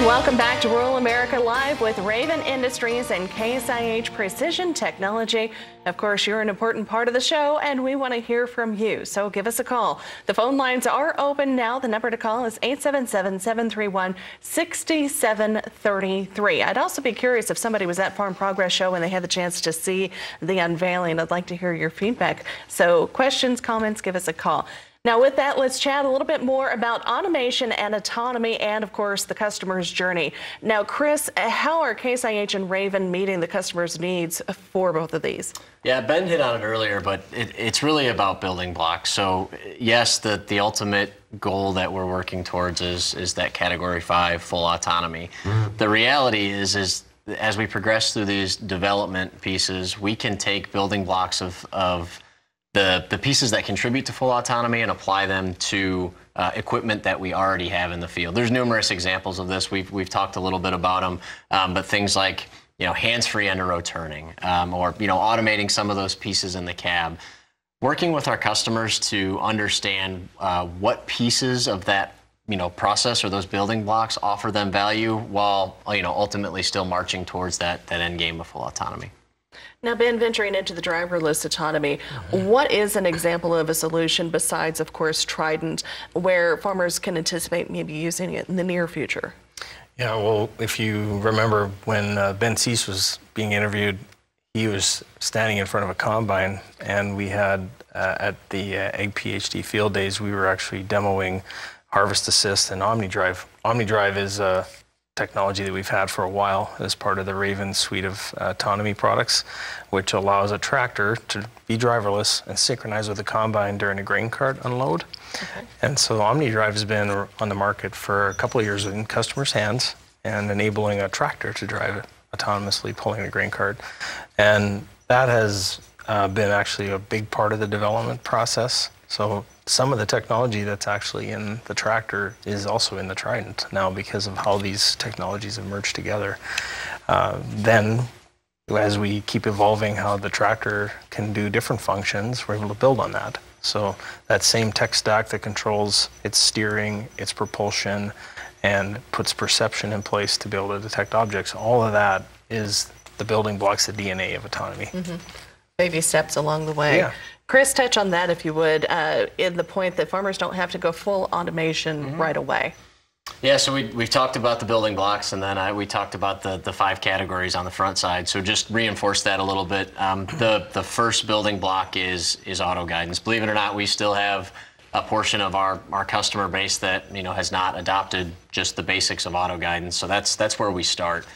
And welcome back to Rural America Live with Raven Industries and Case IH Precision Technology. Of course, you're an important part of the show, and we want to hear from you. So give us a call. The phone lines are open now. The number to call is 877 731 6733. I'd also be curious if somebody was at Farm Progress Show and they had the chance to see the unveiling. I'd like to hear your feedback. So, questions, comments, give us a call. Now, with that, let's chat a little bit more about automation and autonomy and, of course, the customer's journey. Now, Chris, how are Case IH and Raven meeting the customer's needs for both of these? Yeah, Ben hit on it earlier, but it, it's really about building blocks. So, yes, the, the ultimate goal that we're working towards is, is that category five full autonomy. Mm-hmm. The reality is, is as we progress through these development pieces, we can take building blocks of, of the, the pieces that contribute to full autonomy and apply them to uh, equipment that we already have in the field. There's numerous examples of this. We've, we've talked a little bit about them, um, but things like you know hands-free end-of-row turning um, or you know automating some of those pieces in the cab. Working with our customers to understand uh, what pieces of that you know process or those building blocks offer them value while you know ultimately still marching towards that that end game of full autonomy. Now, Ben, venturing into the driverless autonomy, what is an example of a solution besides, of course, Trident, where farmers can anticipate maybe using it in the near future? Yeah, well, if you remember when uh, Ben Cease was being interviewed, he was standing in front of a combine, and we had uh, at the uh, Ag PhD field days, we were actually demoing Harvest Assist and OmniDrive. OmniDrive is a technology that we've had for a while as part of the Raven suite of uh, autonomy products, which allows a tractor to be driverless and synchronize with the combine during a grain cart unload. Okay. And so OmniDrive has been on the market for a couple of years in customers' hands and enabling a tractor to drive autonomously pulling a grain cart. And that has uh, been actually a big part of the development process. So some of the technology that's actually in the tractor is also in the Trident now because of how these technologies have merged together. Uh, then, as we keep evolving how the tractor can do different functions, we're able to build on that. So that same tech stack that controls its steering, its propulsion, and puts perception in place to be able to detect objects, all of that is the building blocks, the DNA of autonomy. Mm-hmm. Baby steps along the way. Yeah. Chris, touch on that if you would, uh, in the point that farmers don't have to go full automation mm-hmm. right away. Yeah, so we, we've talked about the building blocks, and then I, we talked about the, the five categories on the front side. So just reinforce that a little bit. Um, the, the first building block is, is auto guidance. Believe it or not, we still have a portion of our, our customer base that you know has not adopted just the basics of auto guidance. So that's that's where we start.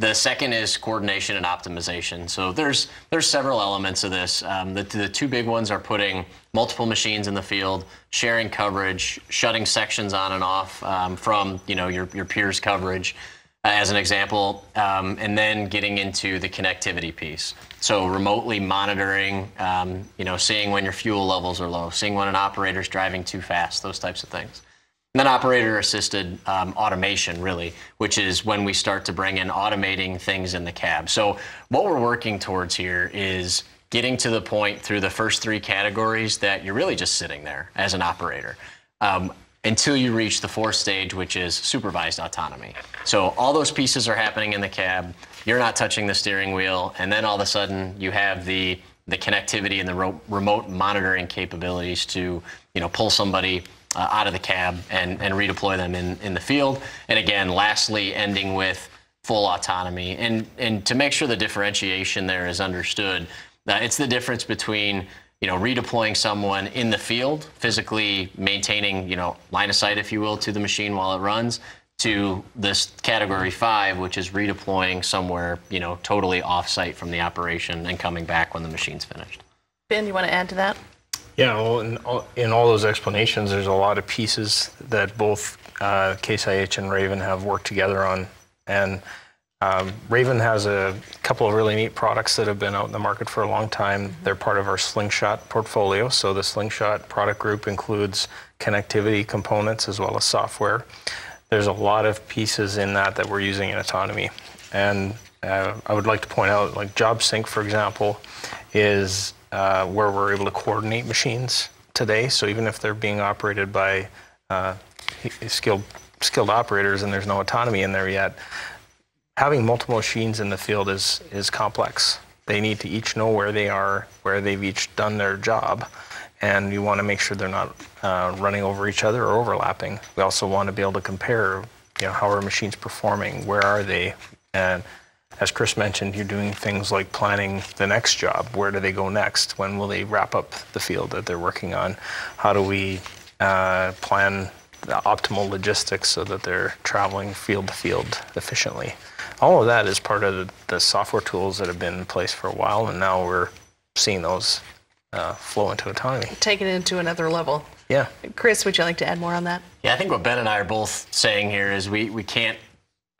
The second is coordination and optimization. So there's there's several elements of this. Um, the, the two big ones are putting multiple machines in the field, sharing coverage, shutting sections on and off um, from you know your your peers' coverage, uh, as an example, um, and then getting into the connectivity piece. So remotely monitoring, um, you know, seeing when your fuel levels are low, seeing when an operator's driving too fast, those types of things. And then operator assisted um, automation, really, which is when we start to bring in automating things in the cab. So, what we're working towards here is getting to the point through the first three categories that you're really just sitting there as an operator. Um, until you reach the fourth stage, which is supervised autonomy. So all those pieces are happening in the cab. You're not touching the steering wheel, and then all of a sudden you have the the connectivity and the remote monitoring capabilities to you know pull somebody uh, out of the cab and, and redeploy them in, in the field. And again, lastly, ending with full autonomy. And, and to make sure the differentiation there is understood, that it's the difference between you know redeploying someone in the field, physically maintaining you know line of sight, if you will, to the machine while it runs, to this category five, which is redeploying somewhere you know totally off-site from the operation and coming back when the machine's finished. Ben, you want to add to that? Yeah, well, in all, in all those explanations, there's a lot of pieces that both uh, Case IH and Raven have worked together on. And um, Raven has a couple of really neat products that have been out in the market for a long time. They're part of our Slingshot portfolio. So the Slingshot product group includes connectivity components as well as software. There's a lot of pieces in that that we're using in autonomy. And uh, I would like to point out, like JobSync, for example, is uh, where we're able to coordinate machines today. So even if they're being operated by uh, skilled skilled operators and there's no autonomy in there yet, having multiple machines in the field is is complex. They need to each know where they are, where they've each done their job, and you want to make sure they're not uh, running over each other or overlapping. We also want to be able to compare, you know, how are machines performing, where are they, and as Chris mentioned, you're doing things like planning the next job. Where do they go next? When will they wrap up the field that they're working on? How do we uh, plan the optimal logistics so that they're traveling field to field efficiently? All of that is part of the, the software tools that have been in place for a while, and now we're seeing those uh, flow into autonomy. Take it into another level. Yeah. Chris, would you like to add more on that? Yeah, I think what Ben and I are both saying here is we, we can't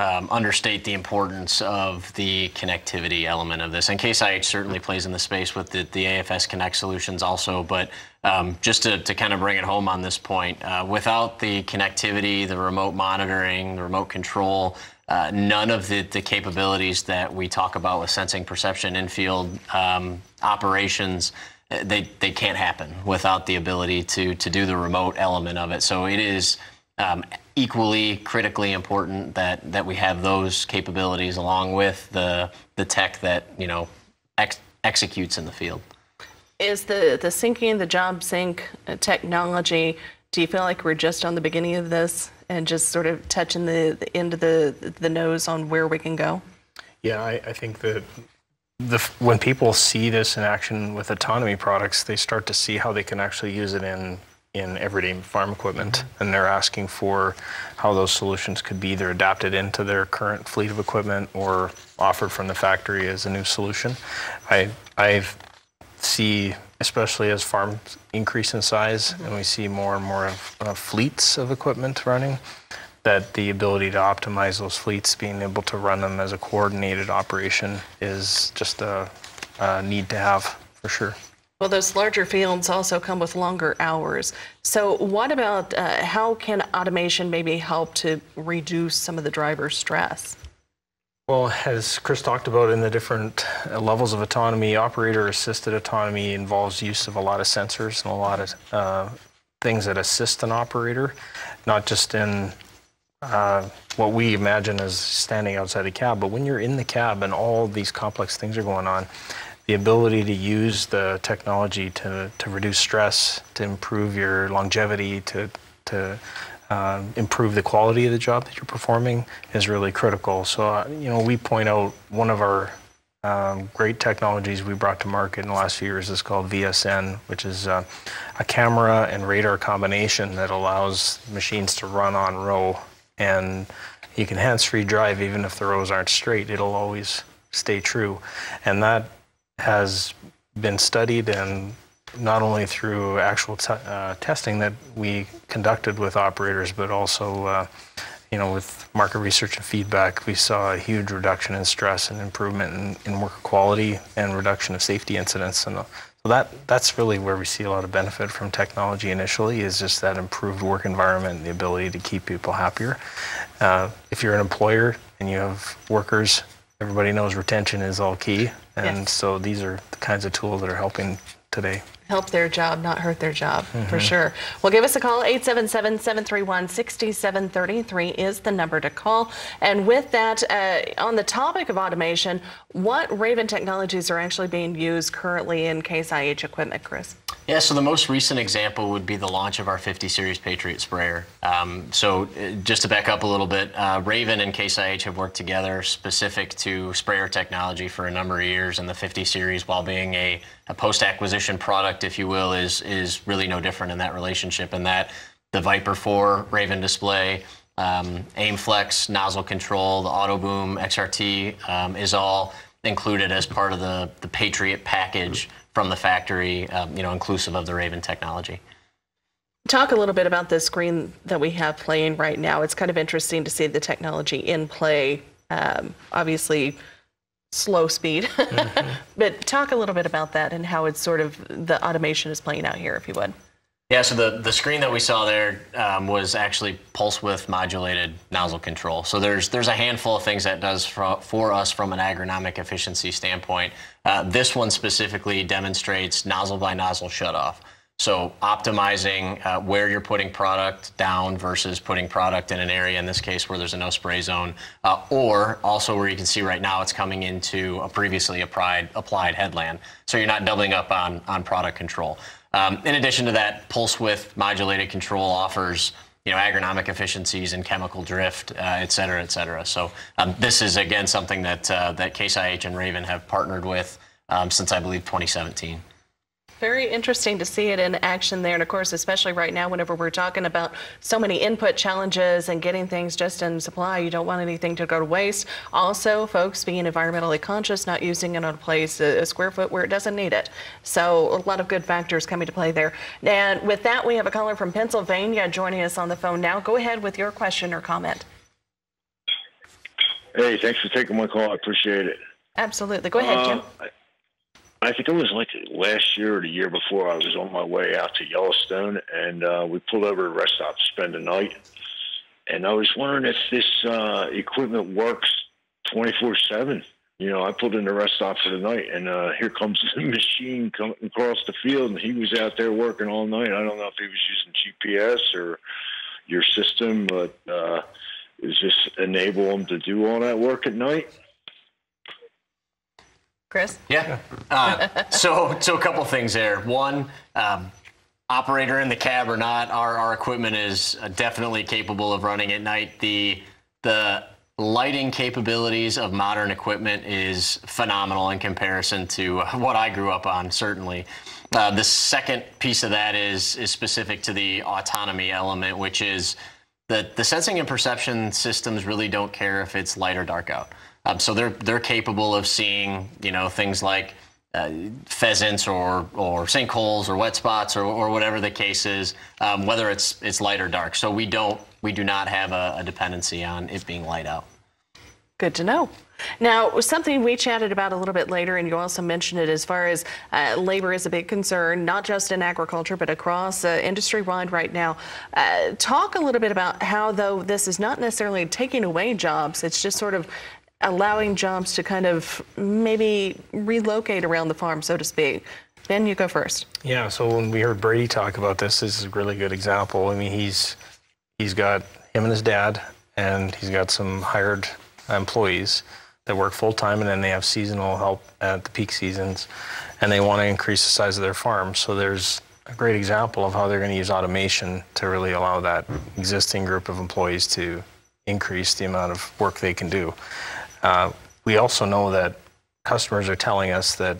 um, understate the importance of the connectivity element of this. And Case IH certainly plays in the space with the, the AFS Connect solutions also. But um, just to, to kind of bring it home on this point, uh, without the connectivity, the remote monitoring, the remote control, uh, none of the, the capabilities that we talk about with sensing perception in field um, operations uh, they, they can't happen without the ability to to do the remote element of it. So it is um, equally critically important that that we have those capabilities along with the the tech that you know ex- executes in the field. Is the the syncing the job sync uh, technology? Do you feel like we're just on the beginning of this and just sort of touching the, the end of the the nose on where we can go? Yeah, I, I think that the, when people see this in action with autonomy products, they start to see how they can actually use it in in everyday farm equipment, mm-hmm. and they're asking for how those solutions could be either adapted into their current fleet of equipment or offered from the factory as a new solution. I I see, especially as farms increase in size mm-hmm. and we see more and more of uh, fleets of equipment running, that the ability to optimize those fleets, being able to run them as a coordinated operation, is just a, a need to have for sure. Well, those larger fields also come with longer hours. So, what about uh, how can automation maybe help to reduce some of the driver stress? Well, as Chris talked about in the different uh, levels of autonomy, operator assisted autonomy involves use of a lot of sensors and a lot of uh, things that assist an operator, not just in uh, what we imagine as standing outside a cab, but when you're in the cab and all these complex things are going on, the ability to use the technology to, to reduce stress, to improve your longevity, to, to uh, improve the quality of the job that you're performing is really critical. So, uh, you know, we point out one of our um, great technologies we brought to market in the last few years is called VSN, which is uh, a camera and radar combination that allows machines to run on row. And you can hands-free drive even if the rows aren't straight. It'll always stay true. And that has been studied and not only through actual uh, testing that we conducted with operators, but also, uh, you know, with market research and feedback, we saw a huge reduction in stress and improvement in, in work quality and reduction of safety incidents. And uh, so that that's really where we see a lot of benefit from technology initially is just that improved work environment and the ability to keep people happier. Uh, if you're an employer and you have workers everybody knows retention is all key. And yes. so these are the kinds of tools that are helping today. Help their job, not hurt their job, mm-hmm. for sure. Well, give us a call. 877 731 6733 is the number to call. And with that, uh, on the topic of automation, what Raven technologies are actually being used currently in Case IH equipment, Chris? Yeah, so the most recent example would be the launch of our 50 Series Patriot sprayer. Um, so uh, just to back up a little bit, uh, Raven and Case IH have worked together specific to sprayer technology for a number of years, and the 50 Series, while being a, a post-acquisition product, if you will, is is really no different in that relationship. And that the Viper 4 Raven display, um, AimFlex nozzle control, the AutoBoom XRT um, is all included as part of the the Patriot package from the factory, um, you know, inclusive of the Raven technology. Talk a little bit about the screen that we have playing right now. It's kind of interesting to see the technology in play. Um, obviously, slow speed, mm-hmm. but talk a little bit about that and how it's sort of the automation is playing out here, if you would. Yeah, so the, the screen that we saw there um, was actually pulse width modulated nozzle control. So there's there's a handful of things that does for, for us from an agronomic efficiency standpoint. Uh, this one specifically demonstrates nozzle by nozzle shutoff. So optimizing uh, where you're putting product down versus putting product in an area, in this case where there's a no spray zone, uh, or also where you can see right now it's coming into a previously applied, applied headland. So you're not doubling up on, on product control. Um, in addition to that, pulse width modulated control offers you know, agronomic efficiencies and chemical drift, uh, et cetera, et cetera. So um, this is again something that uh, that Case IH and Raven have partnered with um, since I believe 2017. Very interesting to see it in action there. And of course, especially right now, whenever we're talking about so many input challenges and getting things just in supply, you don't want anything to go to waste. Also, folks being environmentally conscious, not using it on a place, a square foot where it doesn't need it. So a lot of good factors coming to play there. And with that, we have a caller from Pennsylvania joining us on the phone now. Go ahead with your question or comment. Hey, thanks for taking my call. I appreciate it. Absolutely. Go ahead, Jim. Uh, I think it was like last year or the year before. I was on my way out to Yellowstone, and uh, we pulled over at a rest stop to spend the night. And I was wondering if this uh, equipment works twenty four seven. You know, I pulled in the rest stop for the night, and uh, here comes the machine coming across the field, and he was out there working all night. I don't know if he was using GPS or your system, but uh, does this enable him to do all that work at night? Chris? Yeah. Uh, so, so a couple things there. One, um, operator in the cab or not, our, our equipment is uh, definitely capable of running at night. The the lighting capabilities of modern equipment is phenomenal in comparison to what I grew up on. Certainly. Uh, the second piece of that is is specific to the autonomy element, which is that the sensing and perception systems really don't care if it's light or dark out. Um, so they're they're capable of seeing you know things like uh, pheasants or or sinkholes or wet spots or, or whatever the case is, um, whether it's it's light or dark. So we don't we do not have a, a dependency on it being light out. Good to know. Now, something we chatted about a little bit later, and you also mentioned it as far as uh, labor is a big concern, not just in agriculture, but across uh, industry wide right now. Uh, talk a little bit about how, though, this is not necessarily taking away jobs, it's just sort of allowing jobs to kind of maybe relocate around the farm, so to speak. Ben, you go first. Yeah, so when we heard Brady talk about this, this is a really good example. I mean, he's he's got him and his dad, and he's got some hired employees that work full time, and then they have seasonal help at the peak seasons, and they want to increase the size of their farm. So there's a great example of how they're going to use automation to really allow that existing group of employees to increase the amount of work they can do. Uh, we also know that customers are telling us that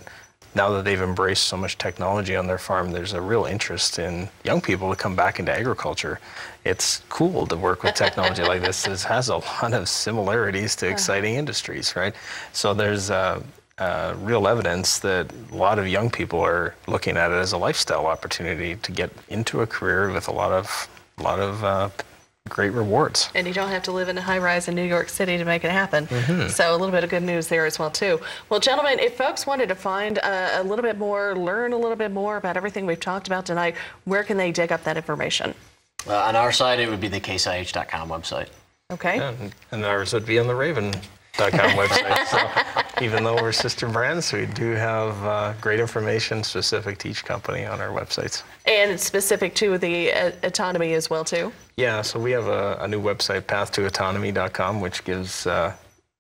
now that they've embraced so much technology on their farm, there's a real interest in young people to come back into agriculture. It's cool to work with technology like this. It has a lot of similarities to exciting industries, right? So there's uh, uh, real evidence that a lot of young people are looking at it as a lifestyle opportunity to get into a career with a lot of a lot of uh, great rewards. And you don't have to live in a high rise in New York City to make it happen. Mm-hmm. So a little bit of good news there as well too. Well, gentlemen, if folks wanted to find a, a, little bit more, learn a little bit more about everything we've talked about tonight, where can they dig up that information? Uh, on our side, it would be the caseih.com website. Okay. Yeah, and ours would be on the Raven website. So even though we're sister brands, we do have uh, great information specific to each company on our websites. And it's specific to the uh, autonomy as well too. Yeah, so we have a, a new website, pathtoautonomy.com, which gives uh,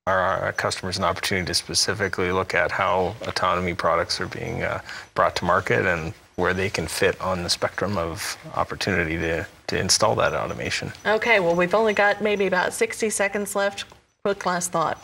our, our, customers an opportunity to specifically look at how autonomy products are being uh, brought to market and where they can fit on the spectrum of opportunity to, to install that automation. Okay, well, we've only got maybe about 60 seconds left. Quick last thought.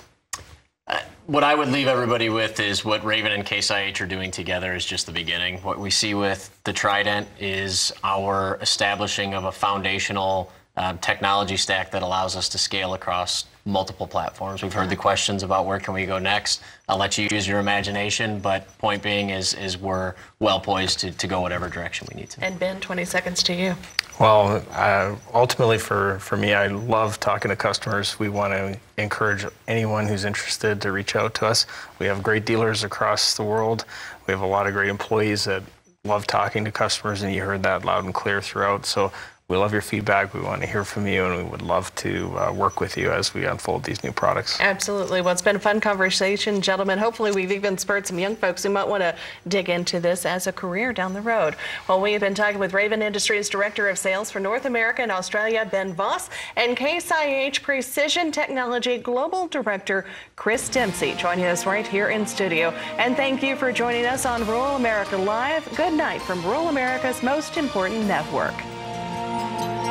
What I would leave everybody with is what Raven and Case IH are doing together is just the beginning. What we see with the Trident is our establishing of a foundational uh, technology stack that allows us to scale across multiple platforms. We've heard the questions about where can we go next. I'll let you use your imagination, but point being is is we're well poised to, to go whatever direction we need to. And Ben, 20 seconds to you. Well, uh, ultimately for, for me, I love talking to customers. We want to encourage anyone who's interested to reach out to us. We have great dealers across the world. We have a lot of great employees that love talking to customers, and you heard that loud and clear throughout. So we love your feedback. We want to hear from you, and we would love to uh, work with you as we unfold these new products. Absolutely. Well, it's been a fun conversation, gentlemen. Hopefully, we've even spurred some young folks who might want to dig into this as a career down the road. Well, we have been talking with Raven Industries Director of Sales for North America and Australia, Ben Voss, and Case IH Precision Technology Global Director, Chris Dempsey, joining us right here in studio. And thank you for joining us on Rural America Live. Good night from Rural America's most important network.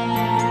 Música